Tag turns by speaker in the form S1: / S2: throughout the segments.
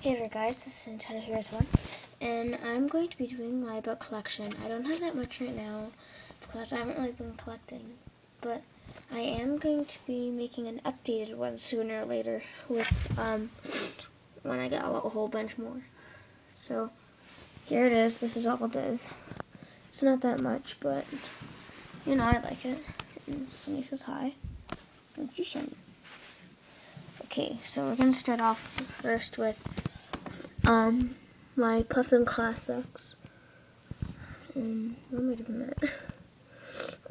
S1: Hey there guys, this is Nintendo Heroes 1, and I'm going to be doing my book collection. I don't have that much right now, because I haven't really been collecting, but I am going to be making an updated one sooner or later, with, um, when I get a whole bunch more. So, here it is, this is all it is. It's not that much, but, you know, I like it. And somebody says hi. Thank you, Shani. Okay, so we're going to start off first with um, my Puffin Classics. Um, what am I doing that?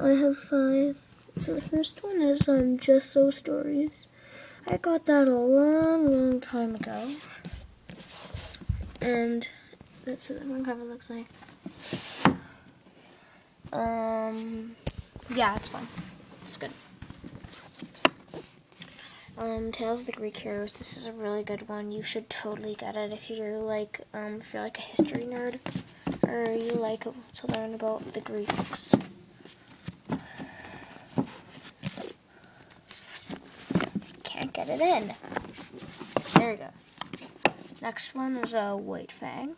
S1: I have five. So the first one is um, Just So Stories. I got that a long, long time ago. And that's what the one cover looks like. Um, yeah, it's fun. It's good. Um, Tales of the Greek Heroes. This is a really good one. You should totally get it if you're like, um, if you're like a history nerd, or you like to learn about the Greeks. Can't get it in. There we go. Next one is a uh, White Fang.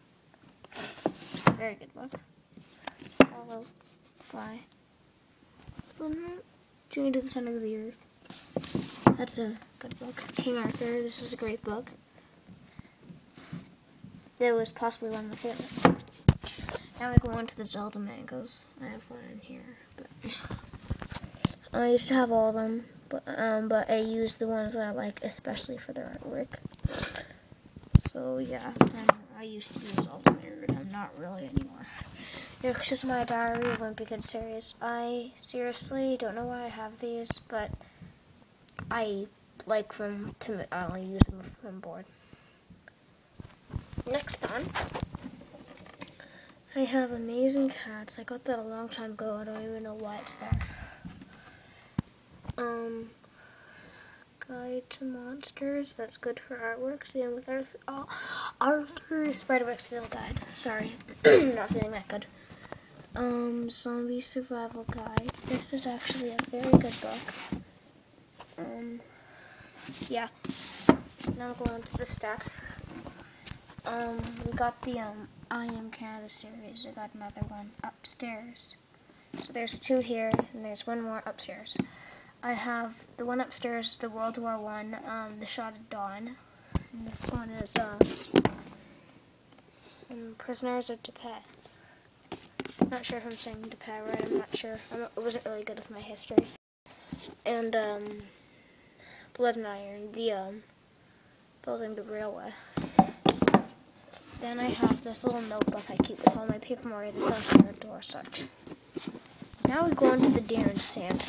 S1: Very good book. Followed by to the Center of the Earth. That's a good book. King Arthur, this is a great book. That was possibly one of my favorites. Now we go on to the Zelda mangas. I have one in here, but I used to have all of them, but um, but I use the ones that I like, especially for their artwork. So yeah, I used to be a Zelda nerd. I'm not really anymore. Next is my Diary of Wimpy Kid series. I seriously don't know why I have these, but I like them to I only use them if I'm. Next on, I have Amazing Cats. I got that a long time ago. I don't even know why it's there. Um, Guide to Monsters. That's good for artwork. Same with Arthur, uh, Arthur Spiderwick's Field Guide. Sorry, not feeling that good. Um, Zombie Survival Guide. This is actually a very good book. Um, yeah. Now going to the stack. Um, we got the um, I Am Canada series. I got another one upstairs. So there's two here, and there's one more upstairs. I have the one upstairs, the World War One, um, the Shot of Dawn. And this one is uh, um, Prisoners of Depet. Not sure if I'm saying Depet right. I'm not sure. I'm, I wasn't really good with my history. And um, Blood and Iron, the um, building the railway. Then I have this little notebook I keep with all my paper Mario the door such. Now we go into the Darren Sand,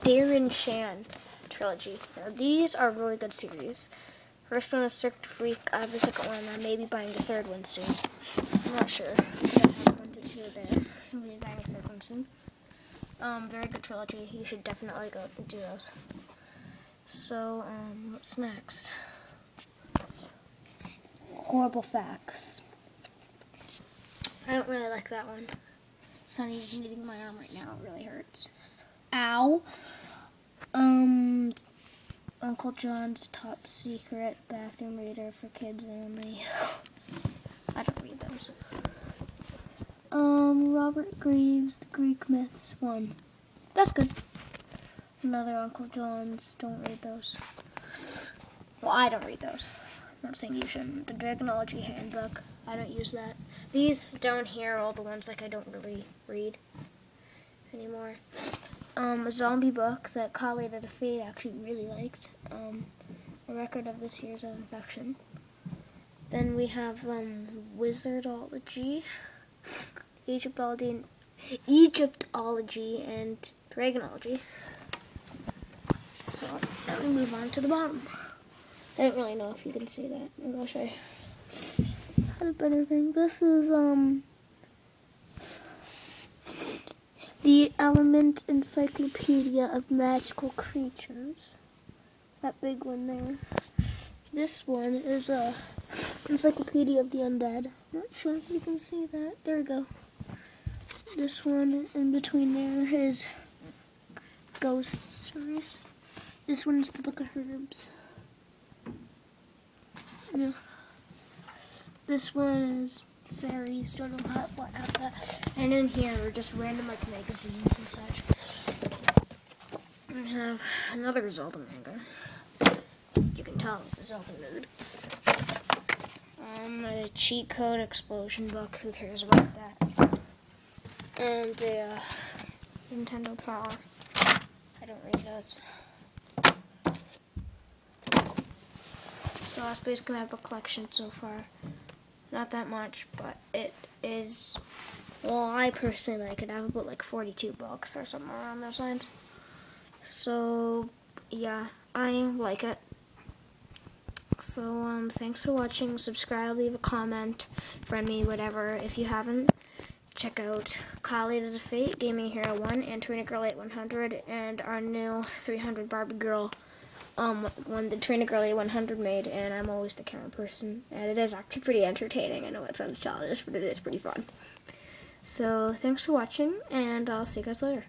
S1: Darren Shan trilogy. Now these are really good series. First one is Cirque du Freak. I have the second one. I may be buying the third one soon. I'm not sure. I have one to two there. I may be buying the third one soon. Um, very good trilogy. You should definitely go do those. So, um, what's next? Horrible Facts. I don't really like that one. Sunny's kneading my arm right now. It really hurts. Ow. Um, Uncle John's Top Secret Bathroom Reader for Kids Only. I don't read those. Um, Robert Graves, The Greek Myths one. That's good. Another Uncle John's. Don't read those. Well, I don't read those. I'm not saying you shouldn't. The Dragonology Handbook. I don't use that. These down here are all the ones like I don't really read anymore. Um, a zombie book that Kali the Fate actually really likes. Um, a record of this year's infection. Then we have um, Wizardology, Egyptology, Egyptology, and Dragonology. So now we move on to the bottom. I don't really know if you can see that. Maybe I'll show you. Had a better thing. This is um the Element Encyclopedia of Magical Creatures. That big one there. This one is a Encyclopedia of the Undead. Not sure if you can see that. There we go. This one in between there is ghost stories. This one is the Book of Herbs. Yeah. This one is fairies, don't know what that. And in here are just random like magazines and such. We have another Zelda manga. You can tell it's a Zelda nerd. Um, a cheat code explosion book. Who cares about that? And a uh, Nintendo Power. I don't read those. So that's basically my book collection so far. Not that much, but it is. Well, I personally like it. I have about like 42 books or something around those lines. So, yeah, I like it. So, um, thanks for watching. Subscribe, leave a comment, friend me, whatever. If you haven't, check out Kyle to Defeat, Gaming Hero 1, and Trainer Girl 8100, and our new 300 Barbie Girl um, one the Trainer Girlie 100 made, and I'm always the camera person. And it is actually pretty entertaining. I know it sounds childish, but it is pretty fun. So, thanks for watching, and I'll see you guys later.